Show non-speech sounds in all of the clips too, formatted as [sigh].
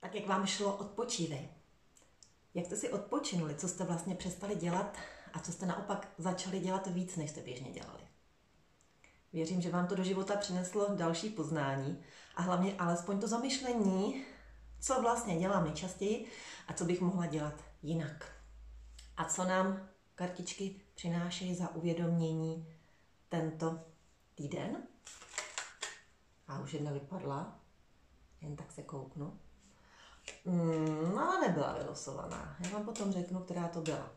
Tak jak vám šlo, odpočívej. Jak jste si odpočinuli, co jste vlastně přestali dělat a co jste naopak začali dělat víc, než jste běžně dělali. Věřím, že vám to do života přineslo další poznání a hlavně alespoň to zamyšlení, co vlastně dělám nejčastěji a co bych mohla dělat jinak. A co nám kartičky přinášejí za uvědomění tento týden. A už jedna vypadla, jen tak se kouknu. Mm, ale nebyla vylosovaná. Já vám potom řeknu, která to byla.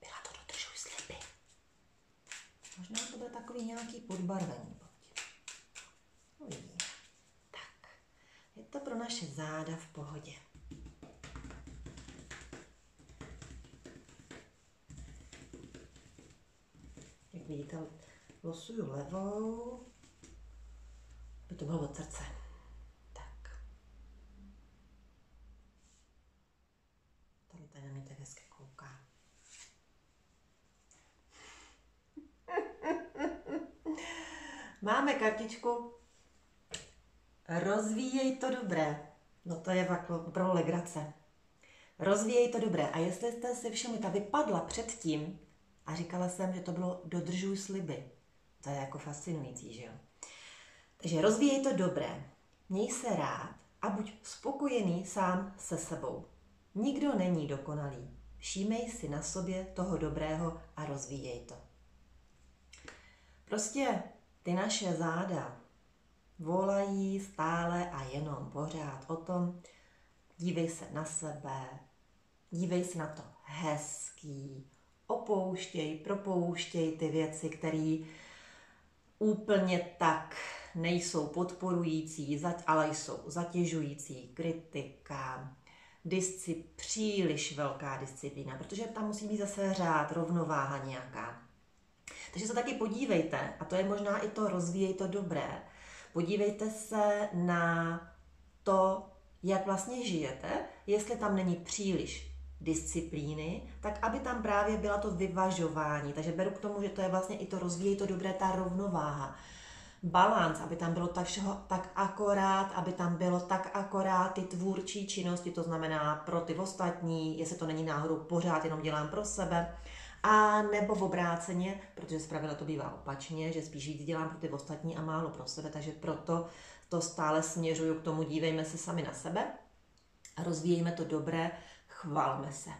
Byla to dodržuj sliby. Možná to bude takový nějaký podbarvení. Uvidíme. Tak, je to pro naše záda v pohodě. Jak vidíte, losuju levou, aby to bylo od srdce. Máme kartičku Rozvíjej to dobré. No to je pro legrace. Rozvíjej to dobré. A jestli jste si všimli, ta vypadla předtím a říkala jsem, že to bylo dodržuj sliby. To je jako fascinující, že jo? Takže rozvíjej to dobré. Měj se rád a buď spokojený sám se sebou. Nikdo není dokonalý. Všímej si na sobě toho dobrého a rozvíjej to. Prostě ty naše záda volají stále a jenom pořád o tom, dívej se na sebe, dívej se na to hezký, opouštěj, propouštěj ty věci, které úplně tak nejsou podporující, ale jsou zatěžující, kritika, disci, příliš velká disciplína, protože tam musí být zase řád, rovnováha nějaká. Takže se taky podívejte, a to je možná i to rozvíjej to dobré, podívejte se na to, jak vlastně žijete, jestli tam není příliš disciplíny, tak aby tam právě byla to vyvažování. Takže beru k tomu, že to je vlastně i to rozvíjej to dobré, ta rovnováha. Balans, aby tam bylo tak všeho tak akorát, aby tam bylo tak akorát ty tvůrčí činnosti, to znamená pro ty ostatní, jestli to není náhodou pořád jenom dělám pro sebe, a nebo v obráceně, protože zpravidla to bývá opačně, že spíš víc dělám pro ty ostatní a málo pro sebe, takže proto to stále směřuju k tomu, dívejme se sami na sebe, rozvíjejme to dobré, chvalme se.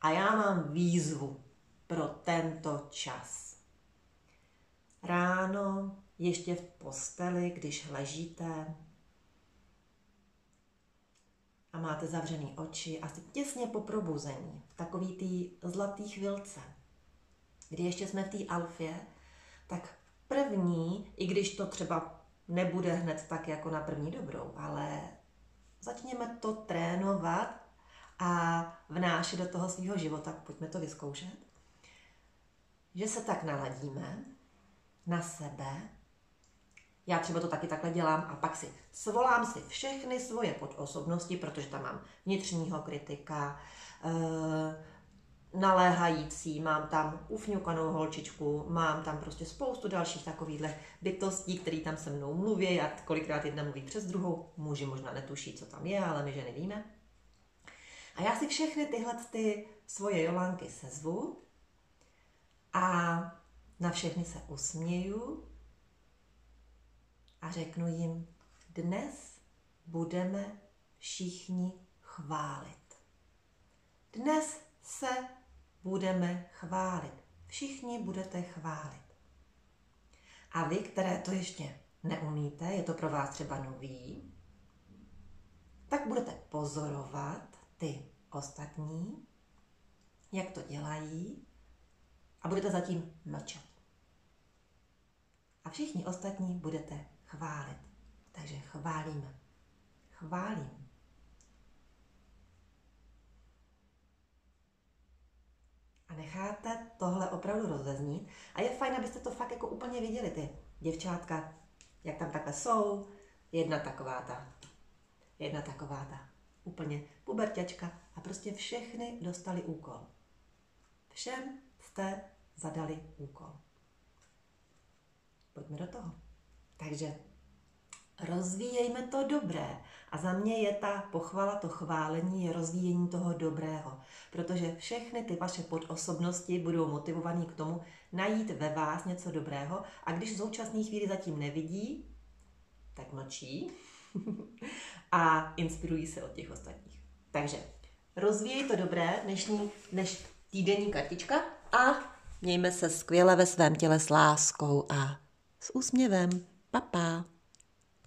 A já mám výzvu pro tento čas. Ráno, ještě v posteli, když ležíte. A máte zavřený oči, asi těsně po probuzení, v takový tý zlatý chvilce, kdy ještě jsme v té alfě, tak první, i když to třeba nebude hned tak jako na první dobrou, ale začněme to trénovat a vnášet do toho svého života, pojďme to vyzkoušet, že se tak naladíme na sebe, já třeba to taky takhle dělám a pak si svolám si všechny svoje podosobnosti, protože tam mám vnitřního kritika, eh, naléhající, mám tam ufňukanou holčičku, mám tam prostě spoustu dalších takovýchhle bytostí, které tam se mnou mluví a kolikrát jedna mluví přes druhou, muži možná netuší, co tam je, ale my ženy víme. A já si všechny tyhle ty svoje jolánky sezvu a na všechny se usměju a řeknu jim, dnes budeme všichni chválit. Dnes se budeme chválit. Všichni budete chválit. A vy, které to ještě neumíte, je to pro vás třeba nový, tak budete pozorovat ty ostatní, jak to dělají a budete zatím mlčet. A všichni ostatní budete chválit. Takže chválíme. Chválím. a necháte tohle opravdu rozeznít. A je fajn, abyste to fakt jako úplně viděli, ty děvčátka, jak tam takhle jsou. Jedna taková ta, jedna taková ta, úplně puberťačka a prostě všechny dostali úkol. Všem jste zadali úkol. Pojďme do toho. Takže rozvíjejme to dobré. A za mě je ta pochvala, to chválení, je rozvíjení toho dobrého. Protože všechny ty vaše podosobnosti budou motivované k tomu najít ve vás něco dobrého a když v současné chvíli zatím nevidí, tak mlčí [laughs] a inspirují se od těch ostatních. Takže rozvíjej to dobré, dnešní, než týdenní kartička a mějme se skvěle ve svém těle s láskou a s úsměvem. Pa, pa.